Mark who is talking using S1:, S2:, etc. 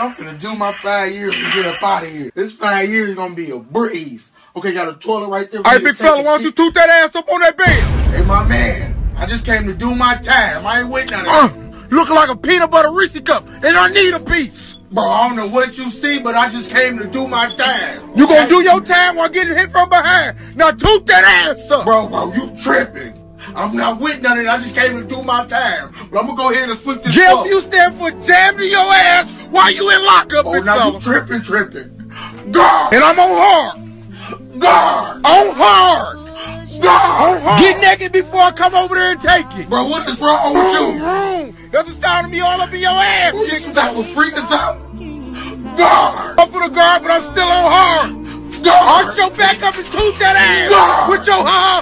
S1: I'm finna do my five years and get up out of here. This five years is gonna be a breeze. Okay, got a toilet right there.
S2: All right, big fella, why don't you toot that ass up on that bed?
S1: Hey, my man, I just came to do my time. I ain't waiting on of
S2: Uh, looking like a peanut butter Reese cup, and I need a piece.
S1: Bro, I don't know what you see, but I just came to do my time.
S2: You gonna do your time while getting hit from behind. Now toot that ass up.
S1: Bro, bro, you tripping. I'm not with none of that. I just came to do my time. But I'm gonna go ahead and sweep this
S2: Jeff,
S1: up.
S2: you stand for jamming your ass while you in lockup,
S1: Oh, now you tripping, tripping. Guard!
S2: And I'm on hard.
S1: Guard!
S2: On hard. On hard. Get naked before I come over there and take it.
S1: Bro, what is wrong with you?
S2: vroom. That's the sound of me all up in your ass.
S1: Who you some type of freak or something? Guard!
S2: I'm for the guard, but I'm still on hard.
S1: Guard!
S2: Arch your back up and toot that ass
S1: Guard.
S2: with your hard.